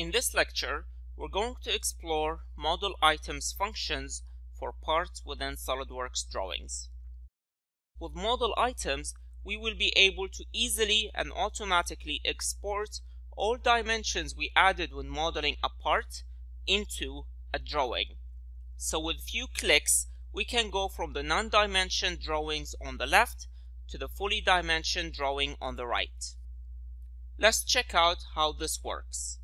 In this lecture, we're going to explore model items functions for parts within SOLIDWORKS drawings. With model items, we will be able to easily and automatically export all dimensions we added when modeling a part into a drawing. So with few clicks, we can go from the non-dimensioned drawings on the left to the fully dimensioned drawing on the right. Let's check out how this works.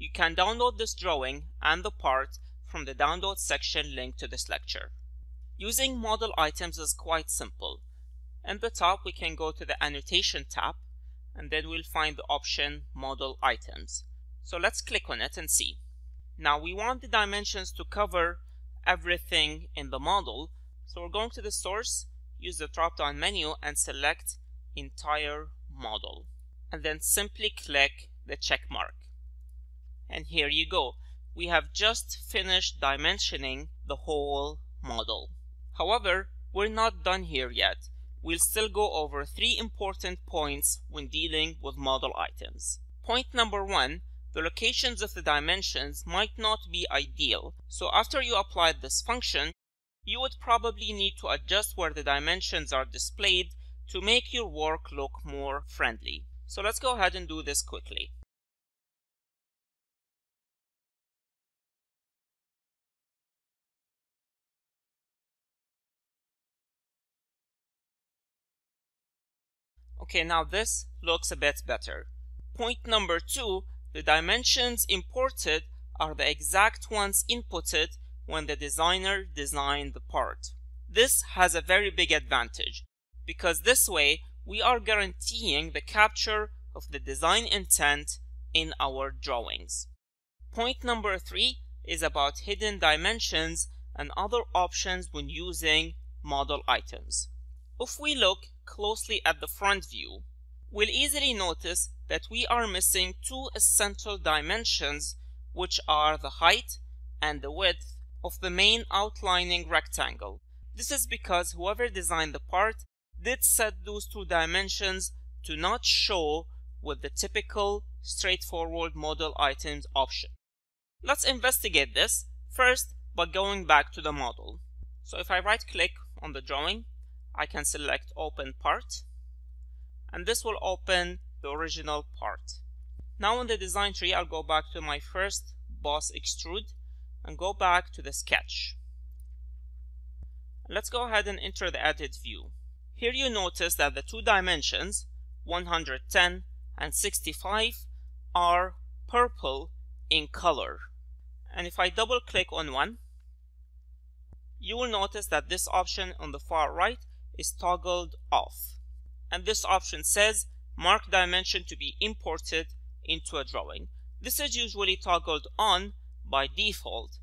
You can download this drawing and the part from the download section linked to this lecture. Using model items is quite simple. In the top we can go to the annotation tab and then we'll find the option model items. So let's click on it and see. Now we want the dimensions to cover everything in the model. So we're going to the source, use the drop down menu and select entire model and then simply click the check mark and here you go. We have just finished dimensioning the whole model. However we're not done here yet. We'll still go over three important points when dealing with model items. Point number one the locations of the dimensions might not be ideal. So after you apply this function you would probably need to adjust where the dimensions are displayed to make your work look more friendly. So let's go ahead and do this quickly Okay, now this looks a bit better. Point number two, the dimensions imported are the exact ones inputted when the designer designed the part. This has a very big advantage because this way we are guaranteeing the capture of the design intent in our drawings. Point number three is about hidden dimensions and other options when using model items. If we look closely at the front view, we'll easily notice that we are missing two essential dimensions which are the height and the width of the main outlining rectangle. This is because whoever designed the part did set those two dimensions to not show with the typical straightforward model items option. Let's investigate this first by going back to the model. So if I right click on the drawing I can select open part and this will open the original part. Now in the design tree I'll go back to my first boss extrude and go back to the sketch. Let's go ahead and enter the edit view. Here you notice that the two dimensions 110 and 65 are purple in color. And if I double click on one, you will notice that this option on the far right is toggled off. And this option says mark dimension to be imported into a drawing. This is usually toggled on by default.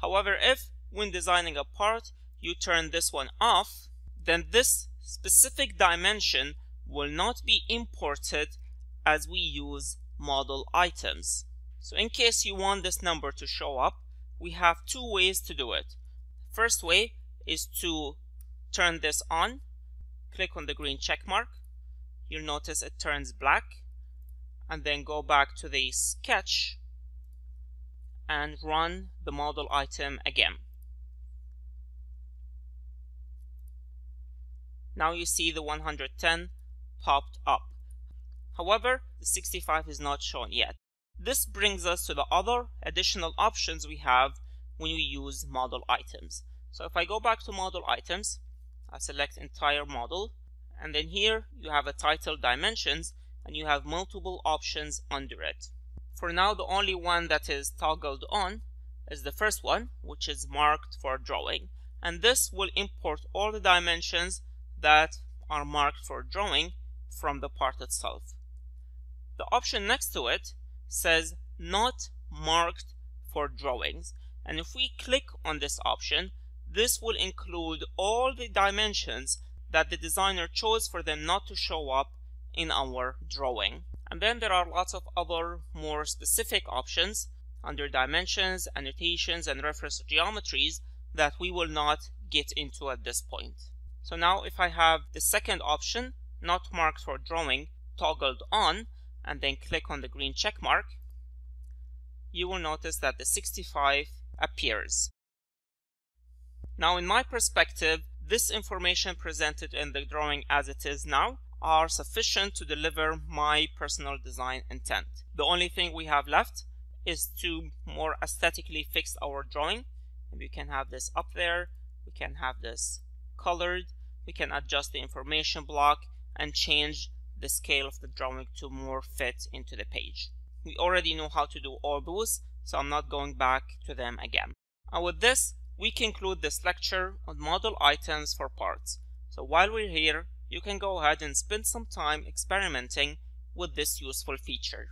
However, if when designing a part you turn this one off, then this specific dimension will not be imported as we use model items. So in case you want this number to show up, we have two ways to do it. First way is to turn this on, click on the green check mark, you'll notice it turns black, and then go back to the sketch and run the model item again. Now you see the 110 popped up. However, the 65 is not shown yet. This brings us to the other additional options we have when we use model items. So if I go back to model items, I select entire model and then here you have a title dimensions and you have multiple options under it. For now the only one that is toggled on is the first one which is marked for drawing and this will import all the dimensions that are marked for drawing from the part itself. The option next to it says not marked for drawings and if we click on this option this will include all the dimensions that the designer chose for them not to show up in our drawing. And then there are lots of other more specific options under dimensions, annotations, and reference geometries that we will not get into at this point. So now if I have the second option, not marked for drawing, toggled on, and then click on the green check mark, you will notice that the 65 appears. Now in my perspective, this information presented in the drawing as it is now are sufficient to deliver my personal design intent. The only thing we have left is to more aesthetically fix our drawing. And we can have this up there, we can have this colored, we can adjust the information block and change the scale of the drawing to more fit into the page. We already know how to do all those, so I'm not going back to them again. And with this, we conclude this lecture on model items for parts. So while we're here, you can go ahead and spend some time experimenting with this useful feature.